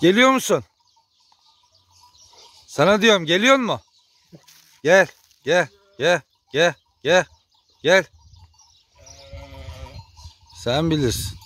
Geliyor musun? Sana diyorum geliyor mu? Gel, gel, gel, gel, gel, gel. Sen bilirsin.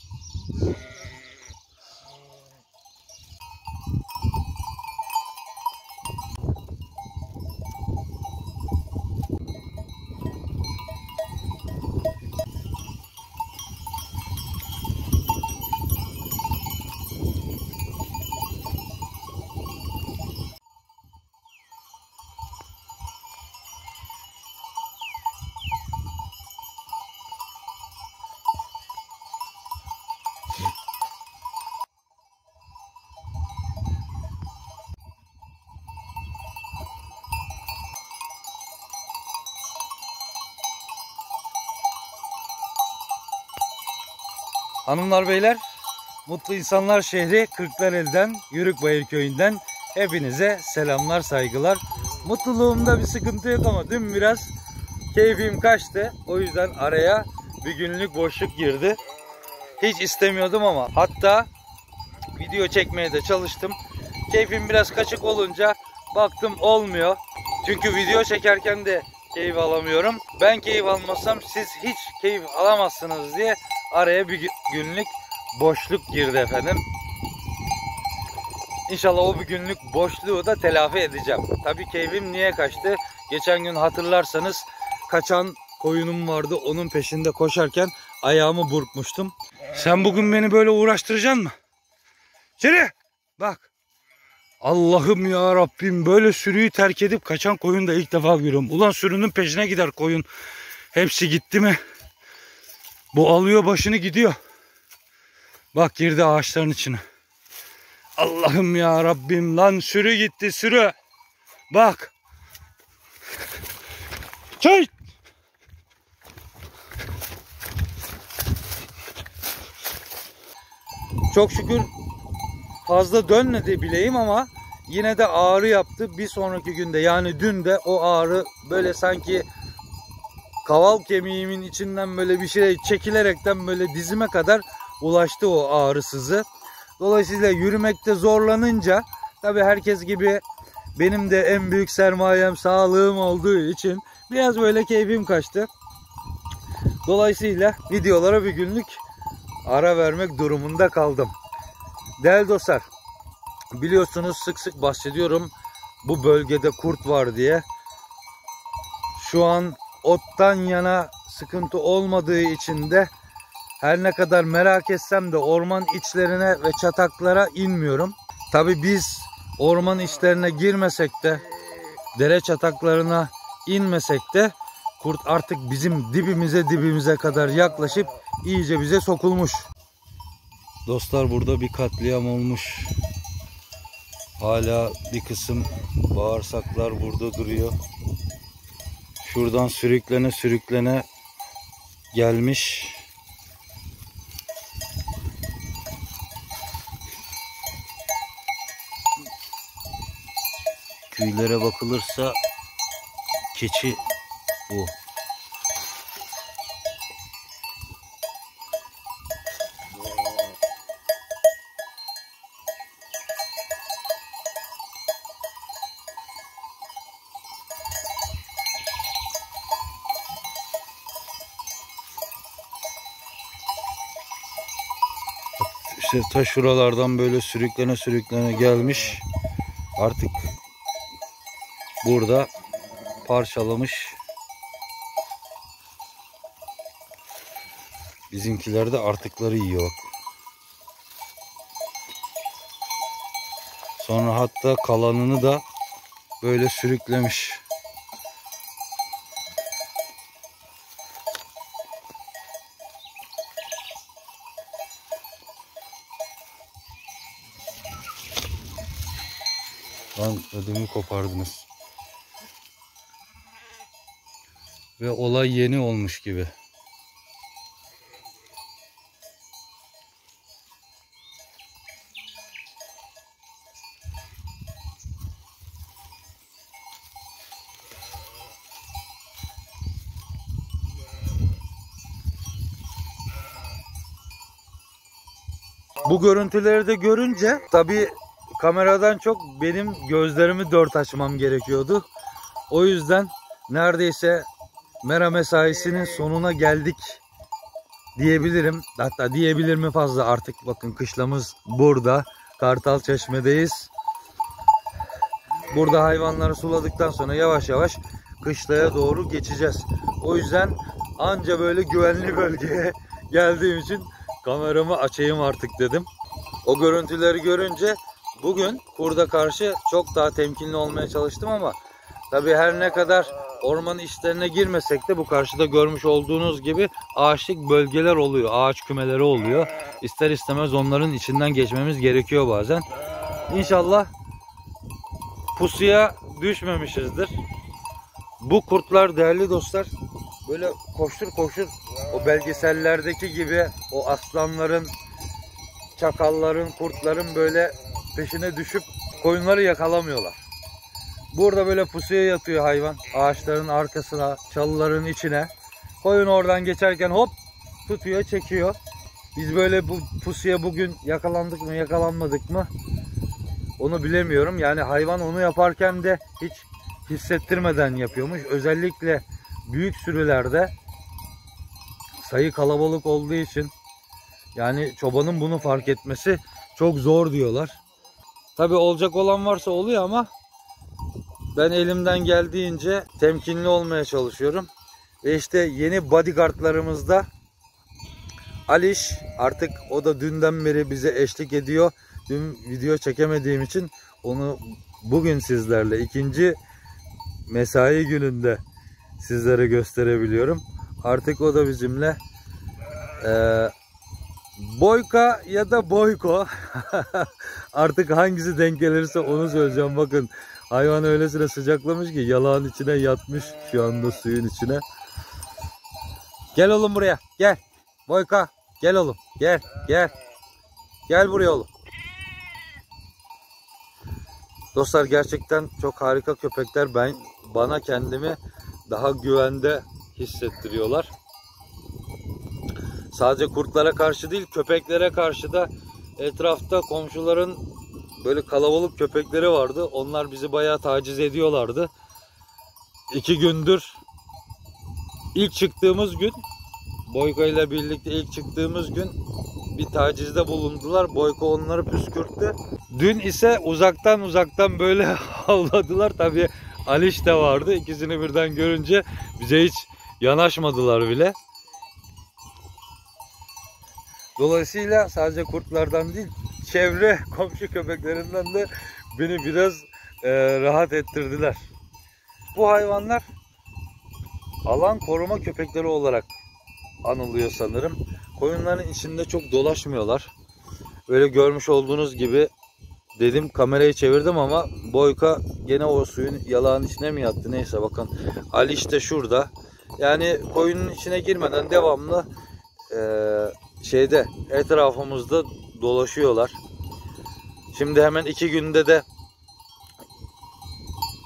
Hanımlar beyler, Mutlu İnsanlar Şehri Kırklareli'den, Yürükbayır Köyü'nden hepinize selamlar, saygılar. Mutluluğumda bir sıkıntı yok ama dün biraz keyfim kaçtı. O yüzden araya bir günlük boşluk girdi. Hiç istemiyordum ama hatta video çekmeye de çalıştım. Keyfim biraz kaçık olunca baktım olmuyor. Çünkü video çekerken de keyif alamıyorum. Ben keyif almasam siz hiç keyif alamazsınız diye araya bir günlük boşluk girdi efendim. İnşallah o bir günlük boşluğu da telafi edeceğim. Tabii keyfim niye kaçtı? Geçen gün hatırlarsanız kaçan koyunum vardı. Onun peşinde koşarken ayağımı burkmuştum. Sen bugün beni böyle uğraştıracaksın mı? Seni bak. Allah'ım ya Rabbim böyle sürüyü terk edip kaçan koyun da ilk defa görüyorum. Ulan sürünün peşine gider koyun. Hepsi gitti mi? Bu alıyor başını gidiyor. Bak girdi ağaçların içine. Allah'ım ya Rabbim lan sürü gitti sürü. Bak. Çay. Çok şükür fazla dönmedi bileğim ama yine de ağrı yaptı. Bir sonraki günde yani dün de o ağrı böyle sanki kaval kemiğimin içinden böyle bir şey çekilerekten böyle dizime kadar ulaştı o ağrısızı. Dolayısıyla yürümekte zorlanınca tabi herkes gibi benim de en büyük sermayem sağlığım olduğu için biraz böyle keyfim kaçtı. Dolayısıyla videolara bir günlük ara vermek durumunda kaldım. Değerli dostlar biliyorsunuz sık sık bahsediyorum bu bölgede kurt var diye. Şu an ottan yana sıkıntı olmadığı için de her ne kadar merak etsem de orman içlerine ve çataklara inmiyorum. Tabi biz orman içlerine girmesek de dere çataklarına inmesek de kurt artık bizim dibimize dibimize kadar yaklaşıp iyice bize sokulmuş. Dostlar burada bir katliam olmuş. Hala bir kısım bağırsaklar burada duruyor. Şuradan sürüklene sürüklene gelmiş. Tüylere bakılırsa keçi bu. İşte ta şuralardan böyle sürüklene sürüklene gelmiş. Artık burada parçalamış. Bizimkiler de artıkları yiyor. Sonra hatta kalanını da böyle sürüklemiş. Lan ödümü kopardınız. Ve olay yeni olmuş gibi. Bu görüntüleri de görünce tabii kameradan çok benim gözlerimi dört açmam gerekiyordu. O yüzden neredeyse mera mesaisinin sonuna geldik diyebilirim. Hatta diyebilir mi fazla artık bakın kışlamız burada. Kartal Çeşme'deyiz. Burada hayvanları suladıktan sonra yavaş yavaş kışlaya doğru geçeceğiz. O yüzden anca böyle güvenli bölgeye geldiğim için kameramı açayım artık dedim. O görüntüleri görünce bugün kurda karşı çok daha temkinli olmaya çalıştım ama tabii her ne kadar orman işlerine girmesek de bu karşıda görmüş olduğunuz gibi ağaçlık bölgeler oluyor. Ağaç kümeleri oluyor. İster istemez onların içinden geçmemiz gerekiyor bazen. İnşallah pusuya düşmemişizdir. Bu kurtlar değerli dostlar böyle koştur koştur o belgesellerdeki gibi o aslanların, çakalların, kurtların böyle peşine düşüp koyunları yakalamıyorlar. Burada böyle pusuya yatıyor hayvan. Ağaçların arkasına, çalıların içine. Koyun oradan geçerken hop tutuyor, çekiyor. Biz böyle bu pusuya bugün yakalandık mı, yakalanmadık mı? Onu bilemiyorum. Yani hayvan onu yaparken de hiç hissettirmeden yapıyormuş. Özellikle büyük sürülerde sayı kalabalık olduğu için yani çobanın bunu fark etmesi çok zor diyorlar. Tabi olacak olan varsa oluyor ama ben elimden geldiğince temkinli olmaya çalışıyorum. Ve işte yeni bodyguardlarımızda Aliş artık o da dünden beri bize eşlik ediyor. Dün video çekemediğim için onu bugün sizlerle ikinci mesai gününde sizlere gösterebiliyorum. Artık o da bizimle. Boyka ya da Boyko. Artık hangisi denk gelirse onu söyleyeceğim. Bakın hayvan öylesine sıcaklamış ki yalağın içine yatmış şu anda suyun içine. Gel oğlum buraya. Gel. Boyka. Gel oğlum. Gel. Gel. Gel buraya oğlum. Dostlar gerçekten çok harika köpekler. Ben bana kendimi daha güvende hissettiriyorlar. Sadece kurtlara karşı değil köpeklere karşı da etrafta komşuların böyle kalabalık köpekleri vardı. Onlar bizi bayağı taciz ediyorlardı. İki gündür ilk çıktığımız gün Boyko ile birlikte ilk çıktığımız gün bir tacizde bulundular. Boyko onları püskürttü. Dün ise uzaktan uzaktan böyle havladılar. Tabii Aliş de vardı. İkisini birden görünce bize hiç yanaşmadılar bile. Dolayısıyla sadece kurtlardan değil, çevre komşu köpeklerinden de beni biraz e, rahat ettirdiler. Bu hayvanlar alan koruma köpekleri olarak anılıyor sanırım. Koyunların içinde çok dolaşmıyorlar. Böyle görmüş olduğunuz gibi dedim kamerayı çevirdim ama Boyka gene o suyun yalağın içine mi yattı neyse bakın Ali işte şurada. Yani koyunun içine girmeden devamlı e, şeyde etrafımızda dolaşıyorlar. Şimdi hemen iki günde de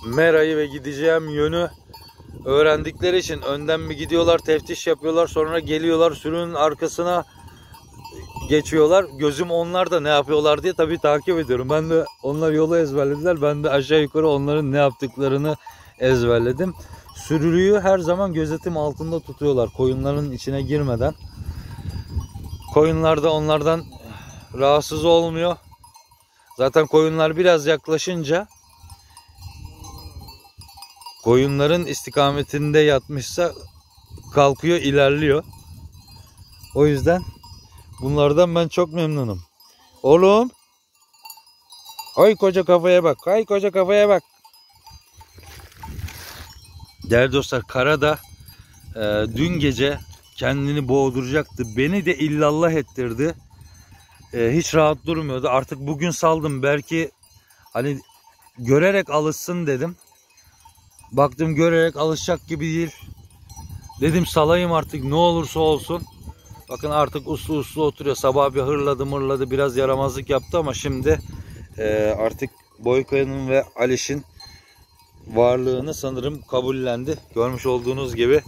Mera'yı ve gideceğim yönü öğrendikleri için önden mi gidiyorlar teftiş yapıyorlar sonra geliyorlar sürünün arkasına geçiyorlar. Gözüm onlar da ne yapıyorlar diye tabii takip ediyorum. Ben de onlar yolu ezberlediler. Ben de aşağı yukarı onların ne yaptıklarını ezberledim. Sürülüyü her zaman gözetim altında tutuyorlar koyunların içine girmeden. Koyunlar da onlardan rahatsız olmuyor. Zaten koyunlar biraz yaklaşınca koyunların istikametinde yatmışsa kalkıyor ilerliyor. O yüzden bunlardan ben çok memnunum. Oğlum. Ay koca kafaya bak. Ay koca kafaya bak. Değerli dostlar karada e, dün gece kendini boğduracaktı. Beni de illallah ettirdi. E, hiç rahat durmuyordu. Artık bugün saldım. Belki hani görerek alışsın dedim. Baktım görerek alışacak gibi değil. Dedim salayım artık ne olursa olsun. Bakın artık uslu uslu oturuyor. Sabah bir hırladı mırladı biraz yaramazlık yaptı ama şimdi e, artık Boyka'nın ve Aliş'in varlığını sanırım kabullendi. Görmüş olduğunuz gibi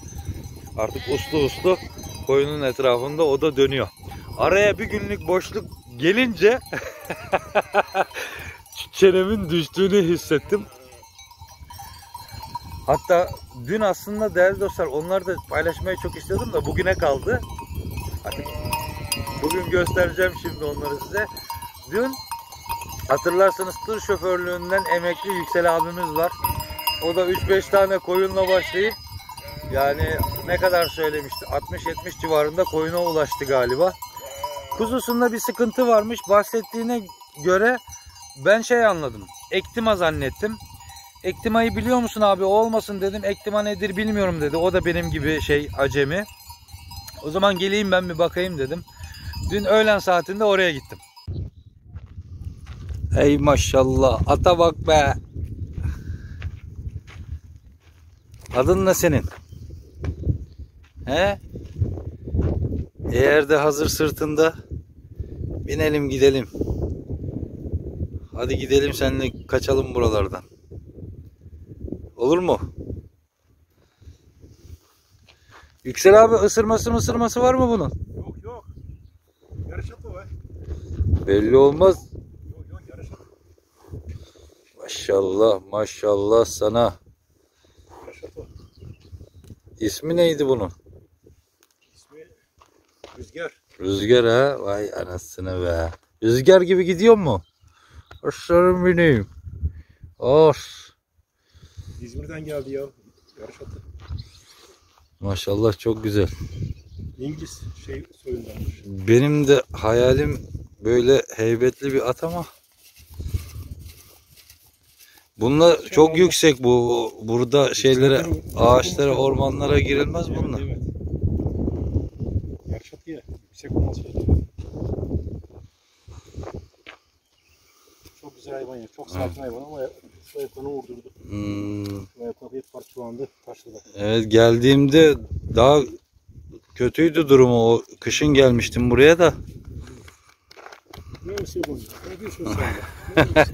artık uslu uslu koyunun etrafında o da dönüyor. Araya bir günlük boşluk gelince çenemin düştüğünü hissettim. Hatta dün aslında değerli dostlar onları da paylaşmayı çok istiyordum da bugüne kaldı. Bugün göstereceğim şimdi onları size. Dün hatırlarsanız tır şoförlüğünden emekli Yüksel abimiz var. O da 3-5 tane koyunla başlayıp yani ne kadar söylemişti 60-70 civarında koyuna ulaştı galiba. Kuzusunda bir sıkıntı varmış. Bahsettiğine göre ben şey anladım. Ektima zannettim. Ektima'yı biliyor musun abi? Olmasın dedim. Ektima nedir bilmiyorum dedi. O da benim gibi şey acemi. O zaman geleyim ben bir bakayım dedim. Dün öğlen saatinde oraya gittim. Ey maşallah. Ata bak be. Adın ne senin? He? Eğer de hazır sırtında binelim gidelim. Hadi gidelim seninle kaçalım buralardan. Olur mu? Yüksel abi ısırması ısırması var mı bunun? Yok yok. Yarış atı var. Belli olmaz. Yok yok yarış atı. Maşallah maşallah sana. Yarış atı. İsmi neydi bunun? Rüzgar. Ha? Vay anasını be. Rüzgar gibi gidiyor mu? Aslanım benim. Of. İzmir'den geldi ya. Yarış atı. Maşallah çok güzel. İngiliz şey soyundanmış. Benim de hayalim böyle heybetli bir at ama Bunlar çok yüksek bu burada şeylere ağaçlara ormanlara girilmez bunlar. Evet, evet. Yarış atı ya. Yüksek olması lazım. Çok güzel hayvan ya. Çok sakin hayvan ama şu ayaklarını vurdurdu. Hmm, Şu ayakları hep parçalandı. Taşladı. evet geldiğimde daha kötüydü durumu. O kışın gelmiştim buraya da. Ne olsa bu? Ne diyorsun sen de?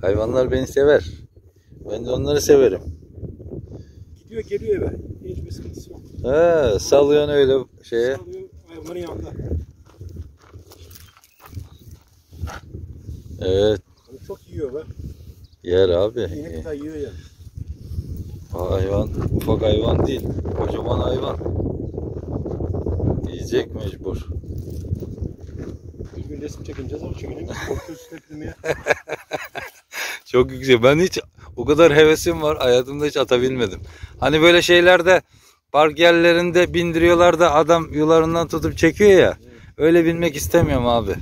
Hayvanlar beni sever. Ben de onları severim. Geliyor eve. Hiçbir sıkıntısı yok. He, salıyorsun öyle şeye. Salıyor hayvanların yanında. Evet, Hani çok yiyor be. yer abi. İnek kadar yiyor yani. Hayvan ufak hayvan değil. Kocaman hayvan. Yiyecek mecbur. Bir gün resim çekineceğiz ama çekinemeyiz. Korkuyoruz tepkimeye. Çok yüksek. Ben hiç o kadar hevesim var. Hayatımda hiç atabilmedim. Hani böyle şeylerde park yerlerinde bindiriyorlar da adam yularından tutup çekiyor ya. Öyle binmek istemiyorum abi.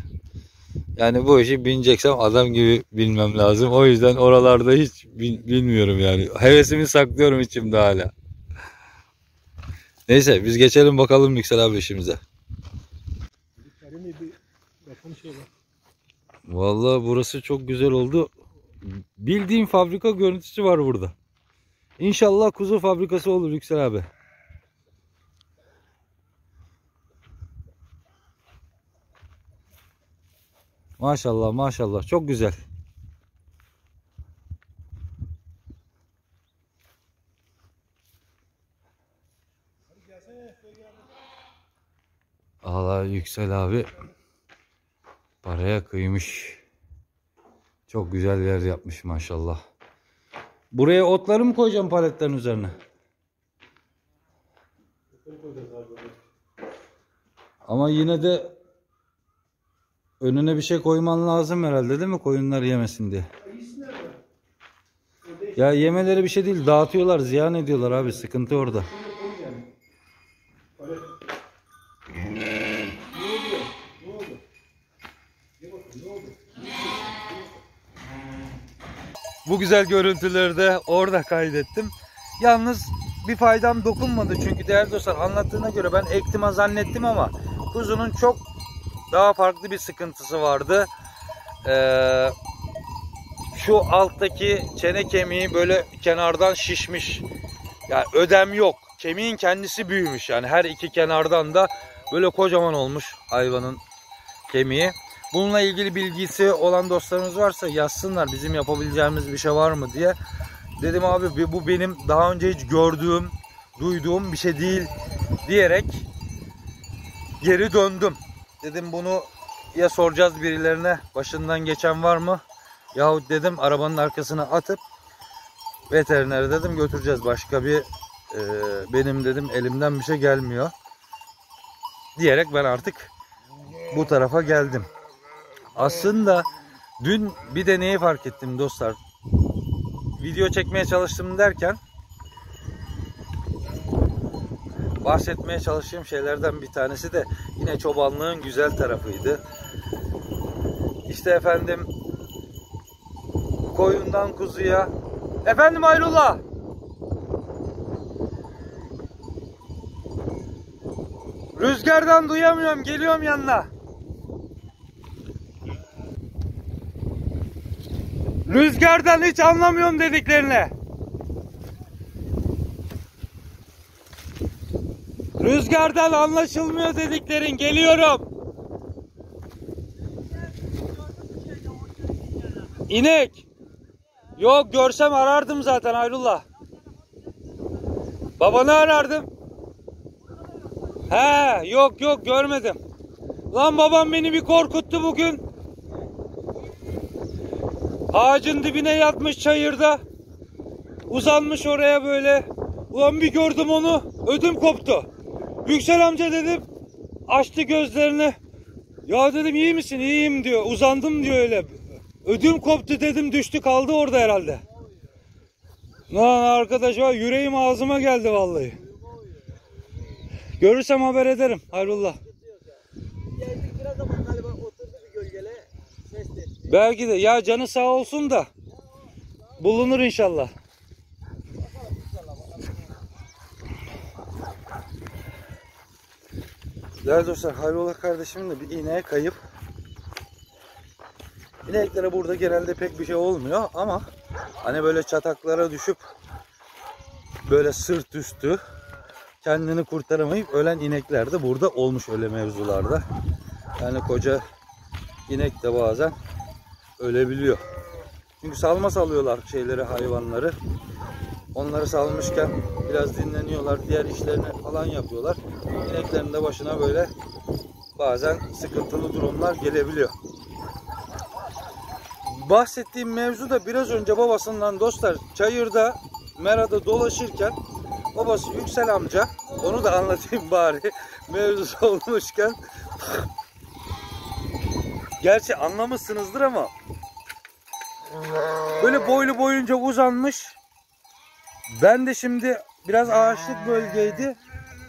Yani bu işi bineceksem adam gibi bilmem lazım. O yüzden oralarda hiç bin- bilmiyorum yani. Hevesimi saklıyorum içimde hala. Neyse biz geçelim bakalım Yüksel abi işimize. Şey. Vallahi burası çok güzel oldu. Bildiğim fabrika görüntüsü var burada. İnşallah kuzu fabrikası olur Yüksel abi. Maşallah maşallah çok güzel. Allah Yüksel abi paraya kıymış. Çok güzel yer yapmış maşallah. Buraya otları mı koyacağım paletlerin üzerine? Ama yine de önüne bir şey koyman lazım herhalde değil mi? Koyunlar yemesin diye. Ya yemeleri bir şey değil. Dağıtıyorlar, ziyan ediyorlar abi. Sıkıntı orada. Bu güzel görüntüleri de orada kaydettim. Yalnız bir faydam dokunmadı çünkü değerli dostlar anlattığına göre ben ektima zannettim ama kuzunun çok daha farklı bir sıkıntısı vardı. Ee, şu alttaki çene kemiği böyle kenardan şişmiş. Yani ödem yok. Kemiğin kendisi büyümüş yani her iki kenardan da böyle kocaman olmuş hayvanın kemiği. Bununla ilgili bilgisi olan dostlarımız varsa yazsınlar bizim yapabileceğimiz bir şey var mı diye. Dedim abi bu benim daha önce hiç gördüğüm, duyduğum bir şey değil diyerek geri döndüm. dedim bunu ya soracağız birilerine başından geçen var mı? Yahut dedim arabanın arkasına atıp veterinere dedim götüreceğiz. Başka bir e, benim dedim elimden bir şey gelmiyor. Diyerek ben artık bu tarafa geldim. Aslında dün bir de neyi fark ettim dostlar. Video çekmeye çalıştım derken bahsetmeye çalıştığım şeylerden bir tanesi de yine çobanlığın güzel tarafıydı. İşte efendim koyundan kuzuya efendim Hayrullah Rüzgardan duyamıyorum geliyorum yanına Rüzgardan hiç anlamıyorum dediklerini Rüzgardan anlaşılmıyor dediklerin. Geliyorum. İnek. Yok görsem arardım zaten Ayrullah. Babanı arardım. He yok yok görmedim. Lan babam beni bir korkuttu bugün. Ağacın dibine yatmış çayırda. Uzanmış oraya böyle. Ulan bir gördüm onu. Ödüm koptu. Yüksel amca dedim. Açtı gözlerini. Ya dedim iyi misin? İyiyim diyor. Uzandım diyor öyle. Ödüm koptu dedim düştü kaldı orada herhalde. Lan arkadaş var yüreğim ağzıma geldi vallahi. Görürsem haber ederim. Hayrullah. Geldik biraz ama galiba oturdu bir gölgele. Ses de. Belki de ya canı sağ olsun da bulunur inşallah. Değerli dostlar hayrola kardeşim de bir iğneye kayıp. İneklere burada genelde pek bir şey olmuyor ama hani böyle çataklara düşüp böyle sırt üstü kendini kurtaramayıp ölen inekler de burada olmuş öyle mevzularda. Yani koca inek de bazen ölebiliyor. Çünkü salma salıyorlar şeyleri hayvanları. Onları salmışken biraz dinleniyorlar. Diğer işlerini falan yapıyorlar. İneklerin de başına böyle bazen sıkıntılı durumlar gelebiliyor. Bahsettiğim mevzu da biraz önce babasından dostlar çayırda merada dolaşırken babası Yüksel amca onu da anlatayım bari mevzusu olmuşken gerçi anlamışsınızdır ama böyle boylu boyunca uzanmış ben de şimdi biraz ağaçlık bölgeydi.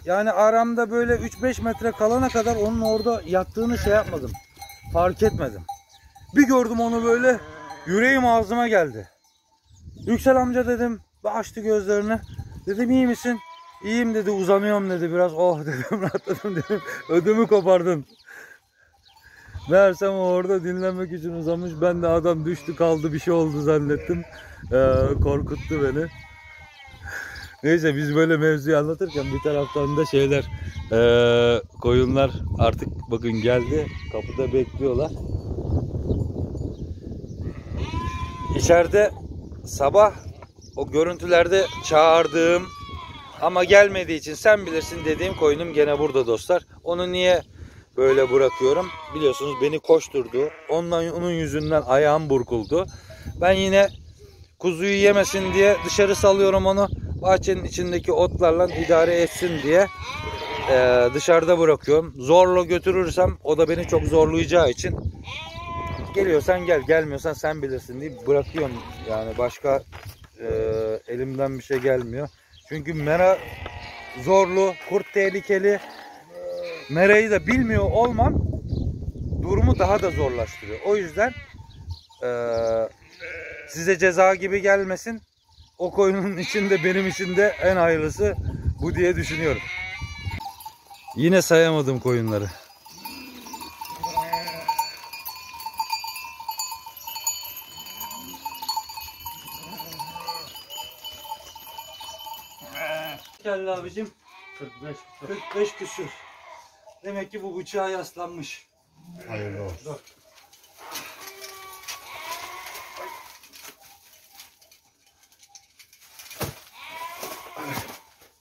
Yani aramda böyle 3-5 metre kalana kadar onun orada yattığını şey yapmadım. Fark etmedim. Bir gördüm onu böyle yüreğim ağzıma geldi. Yüksel amca dedim ve açtı gözlerini. Dedim iyi misin? İyiyim dedi uzanıyorum dedi biraz oh dedim rahatladım dedim ödümü kopardın. Meğersem o orada dinlenmek için uzamış ben de adam düştü kaldı bir şey oldu zannettim. Ee, korkuttu beni. Neyse biz böyle mevzuyu anlatırken bir taraftan da şeyler eee, koyunlar artık bakın geldi kapıda bekliyorlar. İçeride sabah o görüntülerde çağırdığım ama gelmediği için sen bilirsin dediğim koyunum gene burada dostlar. Onu niye böyle bırakıyorum? Biliyorsunuz beni koşturdu. Ondan onun yüzünden ayağım burkuldu. Ben yine kuzuyu yemesin diye dışarı salıyorum onu bahçenin içindeki otlarla idare etsin diye e, dışarıda bırakıyorum. Zorla götürürsem o da beni çok zorlayacağı için geliyorsan gel gelmiyorsan sen bilirsin deyip bırakıyorum. Yani başka e, elimden bir şey gelmiyor. Çünkü mera zorlu, kurt tehlikeli. Merayı da bilmiyor olmam durumu daha da zorlaştırıyor. O yüzden e, size ceza gibi gelmesin o koyunun içinde benim için de en hayırlısı bu diye düşünüyorum. Yine sayamadım koyunları. Geldi abicim. 45 45 küsür. Demek ki bu bıçağa yaslanmış. Hayırlı olsun.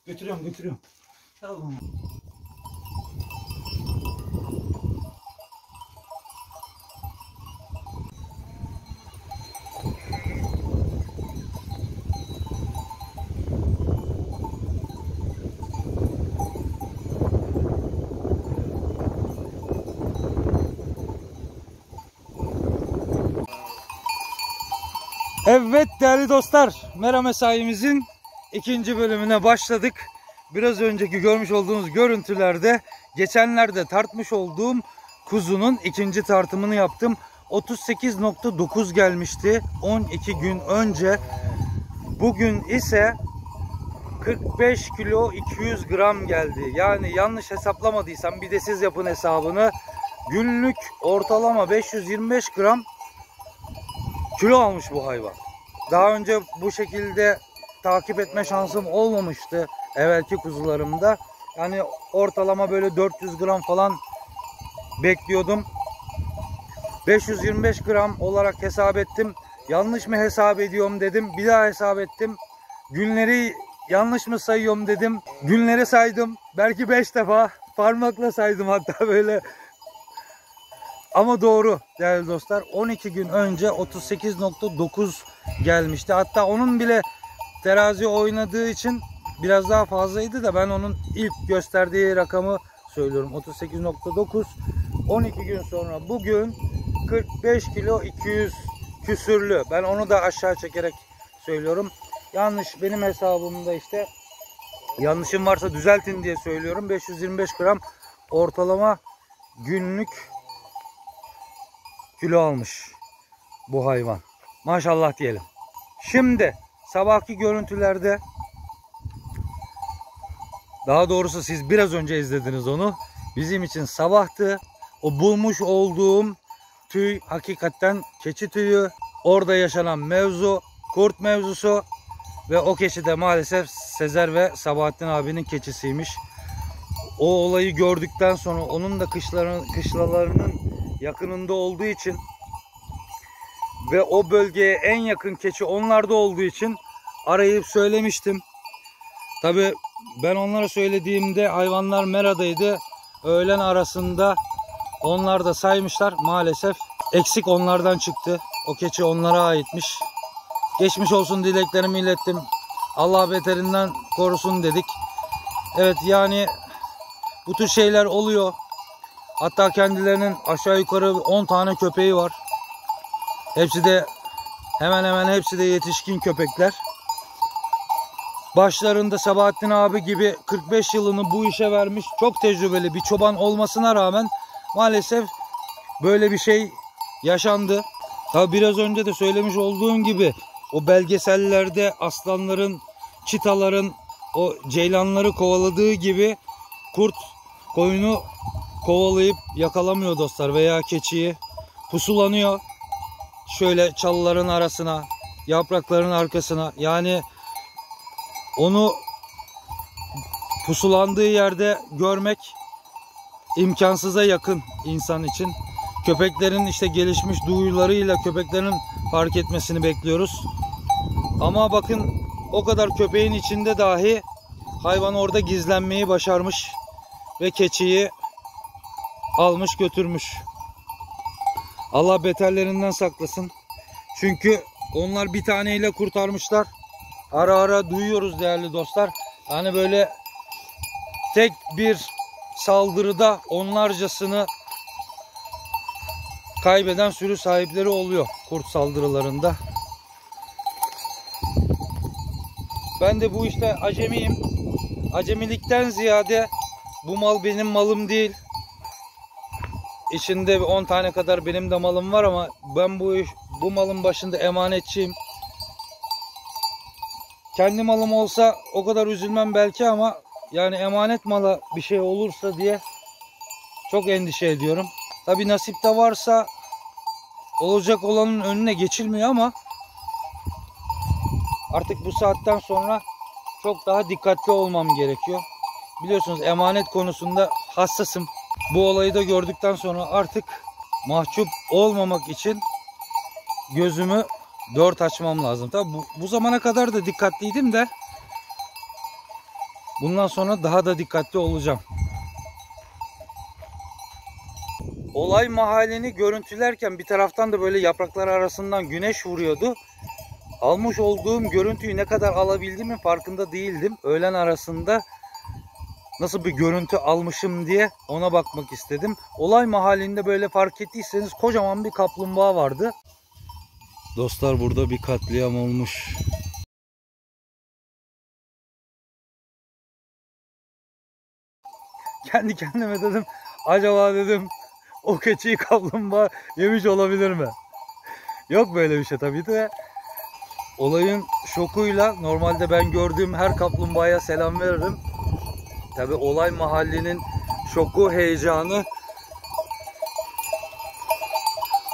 Götürüyorum götürüyorum. Tamam. Evet değerli dostlar, Mera Mesaimizin ikinci bölümüne başladık. Biraz önceki görmüş olduğunuz görüntülerde geçenlerde tartmış olduğum kuzunun ikinci tartımını yaptım. 38.9 gelmişti 12 gün önce. Bugün ise 45 kilo 200 gram geldi. Yani yanlış hesaplamadıysam bir de siz yapın hesabını. Günlük ortalama 525 gram kilo almış bu hayvan. Daha önce bu şekilde takip etme şansım olmamıştı evvelki kuzularımda. Yani ortalama böyle 400 gram falan bekliyordum. 525 gram olarak hesap ettim. Yanlış mı hesap ediyorum dedim. Bir daha hesap ettim. Günleri yanlış mı sayıyorum dedim. Günleri saydım. Belki 5 defa parmakla saydım hatta böyle. Ama doğru değerli dostlar. 12 gün önce 38.9 gelmişti. Hatta onun bile terazi oynadığı için biraz daha fazlaydı da ben onun ilk gösterdiği rakamı söylüyorum. 38.9 12 gün sonra bugün 45 kilo 200 küsürlü. Ben onu da aşağı çekerek söylüyorum. Yanlış benim hesabımda işte yanlışım varsa düzeltin diye söylüyorum. 525 gram ortalama günlük kilo almış bu hayvan. Maşallah diyelim. Şimdi sabahki görüntülerde daha doğrusu siz biraz önce izlediniz onu. Bizim için sabahtı. O bulmuş olduğum tüy hakikaten keçi tüyü. Orada yaşanan mevzu kurt mevzusu ve o keçi de maalesef Sezer ve Sabahattin abinin keçisiymiş. O olayı gördükten sonra onun da kışların, kışlalarının yakınında olduğu için ve o bölgeye en yakın keçi onlarda olduğu için arayıp söylemiştim. Tabi ben onlara söylediğimde hayvanlar meradaydı. Öğlen arasında onlar da saymışlar. Maalesef eksik onlardan çıktı. O keçi onlara aitmiş. Geçmiş olsun dileklerimi ilettim. Allah beterinden korusun dedik. Evet yani bu tür şeyler oluyor. Hatta kendilerinin aşağı yukarı 10 tane köpeği var. Hepsi de hemen hemen hepsi de yetişkin köpekler. Başlarında Sabahattin abi gibi 45 yılını bu işe vermiş çok tecrübeli bir çoban olmasına rağmen maalesef böyle bir şey yaşandı. Tabi biraz önce de söylemiş olduğum gibi o belgesellerde aslanların, çitaların, o ceylanları kovaladığı gibi kurt koyunu kovalayıp yakalamıyor dostlar veya keçiyi pusulanıyor. Şöyle çalıların arasına, yaprakların arkasına yani onu pusulandığı yerde görmek imkansıza yakın insan için. Köpeklerin işte gelişmiş duyularıyla köpeklerin fark etmesini bekliyoruz. Ama bakın o kadar köpeğin içinde dahi hayvan orada gizlenmeyi başarmış ve keçiyi almış götürmüş. Allah beterlerinden saklasın. Çünkü onlar bir taneyle kurtarmışlar. Ara ara duyuyoruz değerli dostlar. Hani böyle tek bir saldırıda onlarcasını kaybeden sürü sahipleri oluyor kurt saldırılarında. Ben de bu işte acemiyim. Acemilikten ziyade bu mal benim malım değil. İçinde 10 tane kadar benim de malım var ama ben bu iş, bu malın başında emanetçiyim. Kendi malım olsa o kadar üzülmem belki ama yani emanet mala bir şey olursa diye çok endişe ediyorum. Tabi nasipte varsa olacak olanın önüne geçilmiyor ama artık bu saatten sonra çok daha dikkatli olmam gerekiyor. Biliyorsunuz emanet konusunda hassasım. Bu olayı da gördükten sonra artık mahcup olmamak için gözümü dört açmam lazım. Tabi bu, bu zamana kadar da dikkatliydim de bundan sonra daha da dikkatli olacağım. Olay mahallini görüntülerken bir taraftan da böyle yapraklar arasından güneş vuruyordu. Almış olduğum görüntüyü ne kadar alabildiğimin farkında değildim. Öğlen arasında nasıl bir görüntü almışım diye ona bakmak istedim. Olay mahallinde böyle fark ettiyseniz kocaman bir kaplumbağa vardı. Dostlar burada bir katliam olmuş. Kendi kendime dedim acaba dedim o keçiyi kaplumbağa yemiş olabilir mi? Yok böyle bir şey tabii de. Olayın şokuyla normalde ben gördüğüm her kaplumbağaya selam veririm. Tabii olay mahallinin şoku, heyecanı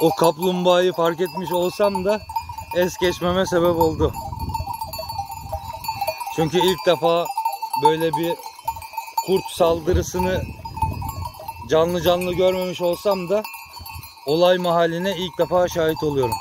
o kaplumbağayı fark etmiş olsam da es geçmeme sebep oldu. Çünkü ilk defa böyle bir kurt saldırısını canlı canlı görmemiş olsam da olay mahalline ilk defa şahit oluyorum.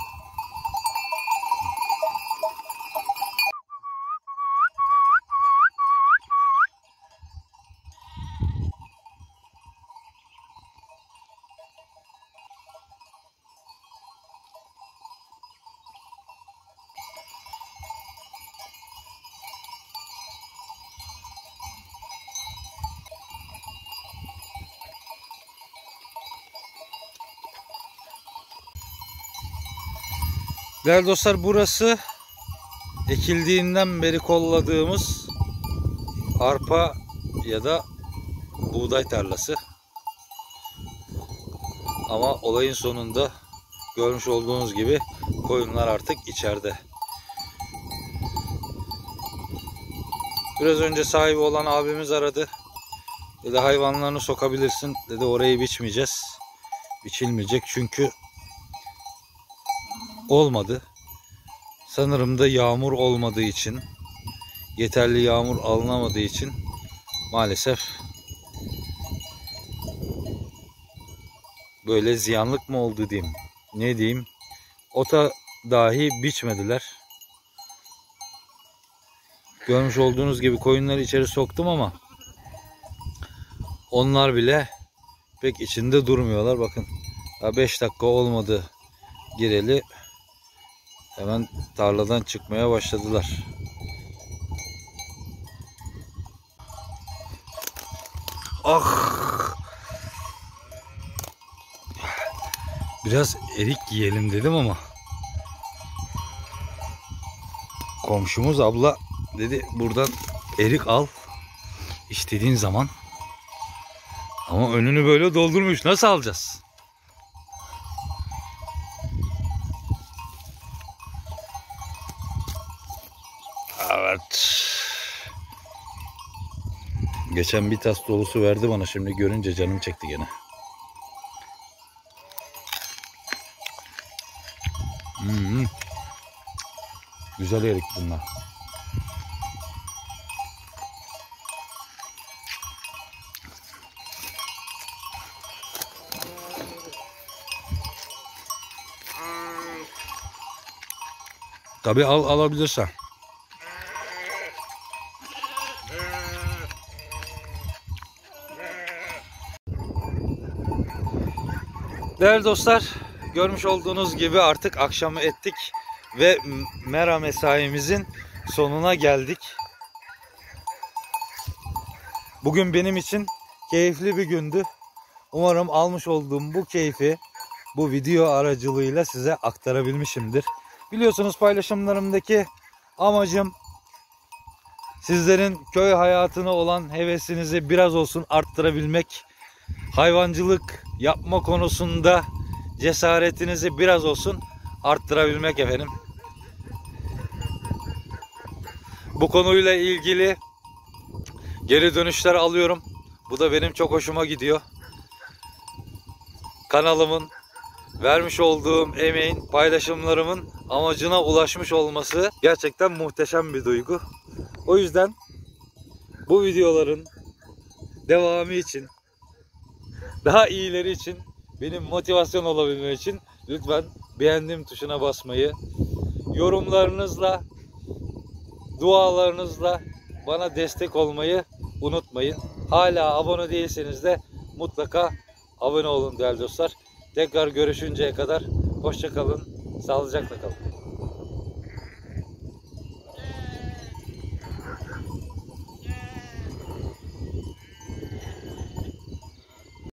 Değerli dostlar burası ekildiğinden beri kolladığımız arpa ya da buğday tarlası. Ama olayın sonunda görmüş olduğunuz gibi koyunlar artık içeride. Biraz önce sahibi olan abimiz aradı. Dedi hayvanlarını sokabilirsin. Dedi orayı biçmeyeceğiz. Biçilmeyecek çünkü olmadı. Sanırım da yağmur olmadığı için, yeterli yağmur alınamadığı için maalesef böyle ziyanlık mı oldu diyeyim. Ne diyeyim? Ota dahi biçmediler. Görmüş olduğunuz gibi koyunları içeri soktum ama onlar bile pek içinde durmuyorlar. Bakın 5 dakika olmadı gireli hemen tarladan çıkmaya başladılar. Ah! Biraz erik yiyelim dedim ama komşumuz abla dedi buradan erik al istediğin zaman ama önünü böyle doldurmuş nasıl alacağız? Geçen bir tas dolusu verdi bana şimdi görünce canım çekti gene. Hmm. Güzel erik bunlar. Tabii al alabilirsen. Değerli dostlar, görmüş olduğunuz gibi artık akşamı ettik ve mera mesaimizin sonuna geldik. Bugün benim için keyifli bir gündü. Umarım almış olduğum bu keyfi bu video aracılığıyla size aktarabilmişimdir. Biliyorsunuz paylaşımlarımdaki amacım sizlerin köy hayatına olan hevesinizi biraz olsun arttırabilmek. Hayvancılık yapma konusunda cesaretinizi biraz olsun arttırabilmek efendim. Bu konuyla ilgili geri dönüşler alıyorum. Bu da benim çok hoşuma gidiyor. Kanalımın vermiş olduğum emeğin, paylaşımlarımın amacına ulaşmış olması gerçekten muhteşem bir duygu. O yüzden bu videoların devamı için, daha iyileri için, benim motivasyon olabilmem için lütfen beğendim tuşuna basmayı, yorumlarınızla, dualarınızla bana destek olmayı unutmayın. Hala abone değilseniz de mutlaka abone olun değerli dostlar. Tekrar görüşünceye kadar hoşça kalın, sağlıcakla kalın.